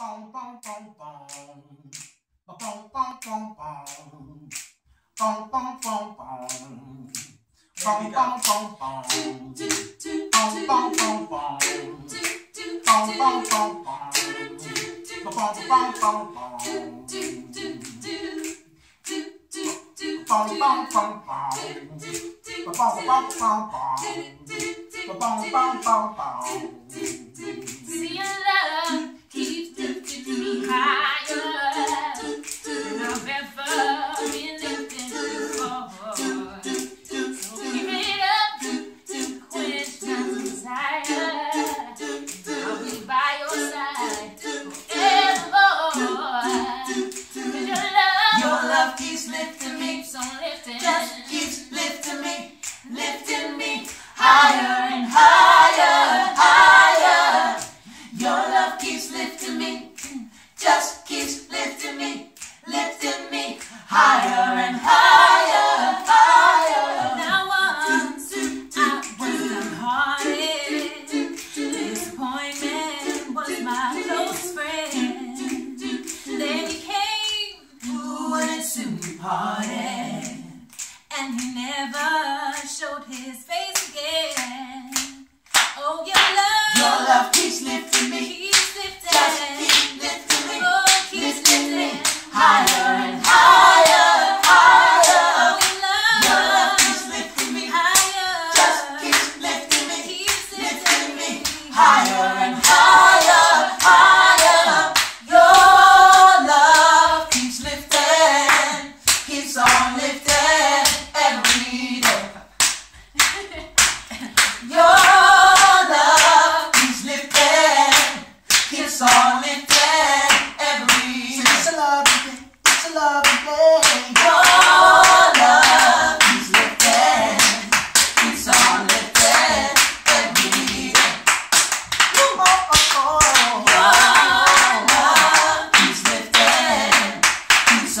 Bong bong bong bong. Bong bong bong bong. Bong bong bong bong. Bong bong bong bong. Bong bong bong bong. Bong bong bong bong. Bong bong bong bong. Bong bong bong bong. Bong bong bong bong. Bong bong bong bong. Higher and higher, higher. Your love keeps lifting me, just keeps lifting me, lifting me higher and higher, higher. Now once I was downhearted, disappointment was my close friend. Then he came, Ooh, and soon parted. and he never showed his face me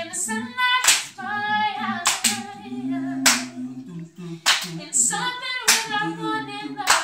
and the sunlight is fire, and something will I